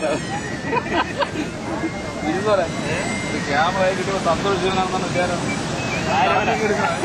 പറയാനോ ഇരുന്ന് പറയാം ക്യാമറ കിട്ടുമ്പോൾ സന്തോഷിച്ചിരുന്നാണെന്നാണ് വിചാരം ആരും എടുക്കണം.